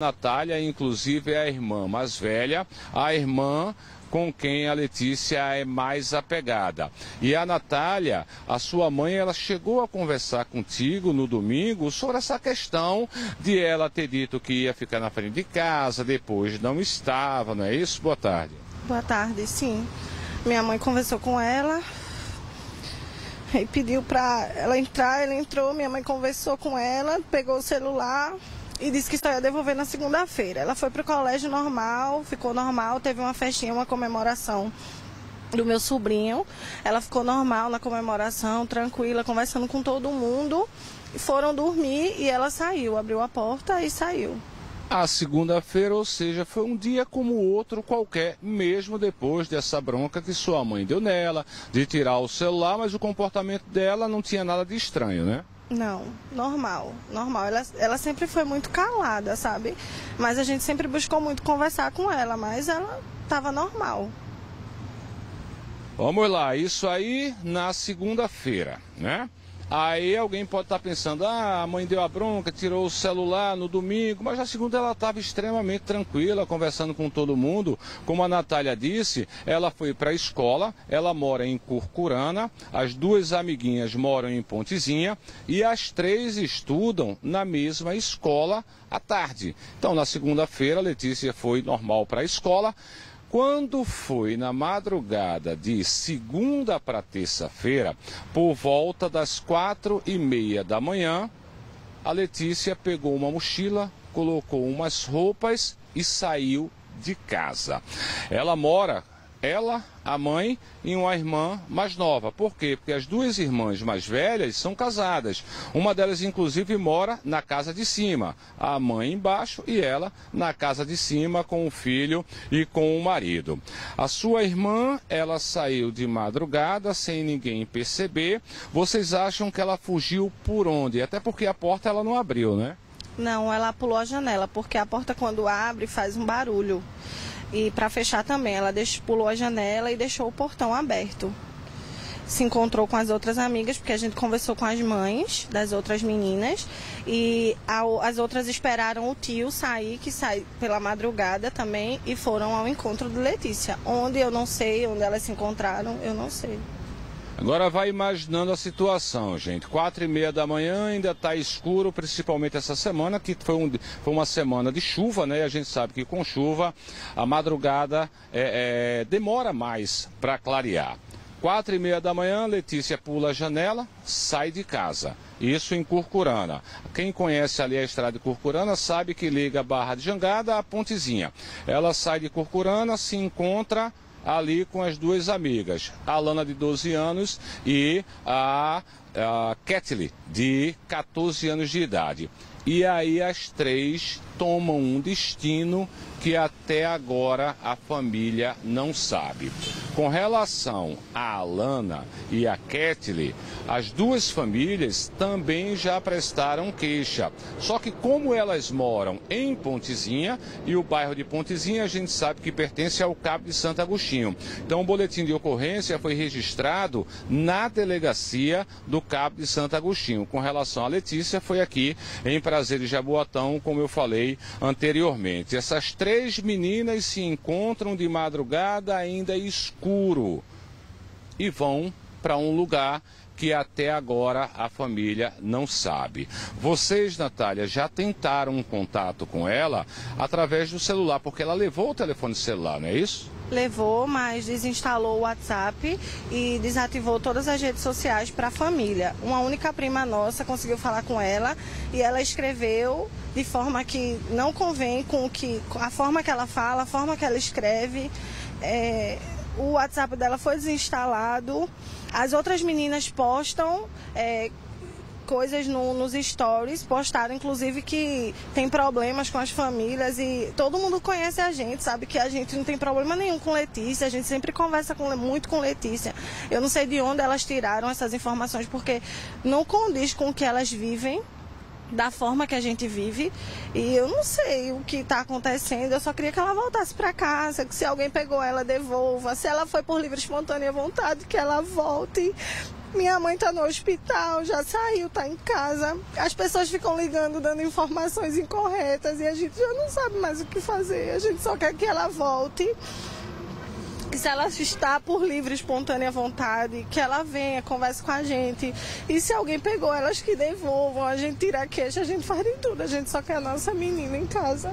Natália, inclusive, é a irmã mais velha, a irmã com quem a Letícia é mais apegada. E a Natália, a sua mãe, ela chegou a conversar contigo no domingo sobre essa questão de ela ter dito que ia ficar na frente de casa, depois não estava, não é isso? Boa tarde. Boa tarde, sim. Minha mãe conversou com ela e pediu para ela entrar, ela entrou, minha mãe conversou com ela, pegou o celular, e disse que só ia devolver na segunda-feira. Ela foi para o colégio normal, ficou normal, teve uma festinha, uma comemoração do meu sobrinho. Ela ficou normal na comemoração, tranquila, conversando com todo mundo. Foram dormir e ela saiu, abriu a porta e saiu. A segunda-feira, ou seja, foi um dia como outro qualquer, mesmo depois dessa bronca que sua mãe deu nela, de tirar o celular, mas o comportamento dela não tinha nada de estranho, né? Não, normal, normal. Ela, ela sempre foi muito calada, sabe? Mas a gente sempre buscou muito conversar com ela, mas ela estava normal. Vamos lá, isso aí na segunda-feira, né? Aí alguém pode estar tá pensando, ah, a mãe deu a bronca, tirou o celular no domingo, mas na segunda ela estava extremamente tranquila, conversando com todo mundo. Como a Natália disse, ela foi para a escola, ela mora em Curcurana, as duas amiguinhas moram em Pontezinha e as três estudam na mesma escola à tarde. Então, na segunda-feira, Letícia foi normal para a escola. Quando foi na madrugada de segunda para terça-feira, por volta das quatro e meia da manhã, a Letícia pegou uma mochila, colocou umas roupas e saiu de casa. Ela mora ela, a mãe e uma irmã mais nova. Por quê? Porque as duas irmãs mais velhas são casadas. Uma delas, inclusive, mora na casa de cima. A mãe embaixo e ela na casa de cima com o filho e com o marido. A sua irmã, ela saiu de madrugada sem ninguém perceber. Vocês acham que ela fugiu por onde? Até porque a porta ela não abriu, né? Não, ela pulou a janela, porque a porta quando abre faz um barulho. E para fechar também, ela deixou, pulou a janela e deixou o portão aberto. Se encontrou com as outras amigas, porque a gente conversou com as mães das outras meninas. E as outras esperaram o tio sair, que sai pela madrugada também, e foram ao encontro de Letícia. Onde eu não sei, onde elas se encontraram, eu não sei. Agora vai imaginando a situação, gente. Quatro e meia da manhã ainda está escuro, principalmente essa semana, que foi, um, foi, uma semana de chuva, né? A gente sabe que com chuva a madrugada é, é, demora mais para clarear. Quatro e meia da manhã, Letícia pula a janela, sai de casa. Isso em Curcurana. Quem conhece ali a estrada de Curcurana sabe que liga a Barra de Jangada à Pontezinha. Ela sai de Curcurana, se encontra ali com as duas amigas, a Lana de 12 anos e a, Kathleen de 14 anos de idade. E aí as três tomam um destino que até agora a família não sabe. Com relação a Alana e a Ketley, as duas famílias também já prestaram queixa. Só que como elas moram em Pontezinha e o bairro de Pontezinha a gente sabe que pertence ao Cabo de Santo Agostinho. Então o boletim de ocorrência foi registrado na delegacia do Cabo de Santo Agostinho. Com relação a Letícia, foi aqui em Prazer de Jaboatão, como eu falei anteriormente. Essas três meninas se encontram de madrugada ainda escuro e vão para um lugar que até agora a família não sabe. Vocês, Natália, já tentaram um contato com ela através do celular, porque ela levou o telefone celular, não é isso? Levou, mas desinstalou o WhatsApp e desativou todas as redes sociais para a família. Uma única prima nossa conseguiu falar com ela e ela escreveu de forma que não convém com que a forma que ela fala, a forma que ela escreve. É, o WhatsApp dela foi desinstalado. As outras meninas postam é, coisas no, nos stories, postaram inclusive que tem problemas com as famílias e todo mundo conhece a gente, sabe que a gente não tem problema nenhum com Letícia, a gente sempre conversa com, muito com Letícia. Eu não sei de onde elas tiraram essas informações porque não condiz com o que elas vivem da forma que a gente vive. E eu não sei o que está acontecendo. Eu só queria que ela voltasse para casa, que se alguém pegou ela, devolva. Se ela foi por livre espontânea vontade, que ela volte. Minha mãe está no hospital, já saiu, está em casa. As pessoas ficam ligando, dando informações incorretas e a gente já não sabe mais o que fazer. A gente só quer que ela volte. Que se ela está por livre, espontânea vontade, que ela venha, converse com a gente. E se alguém pegou elas, que devolvam. A gente tira a queixa, a gente faz de tudo. A gente só quer a nossa menina em casa.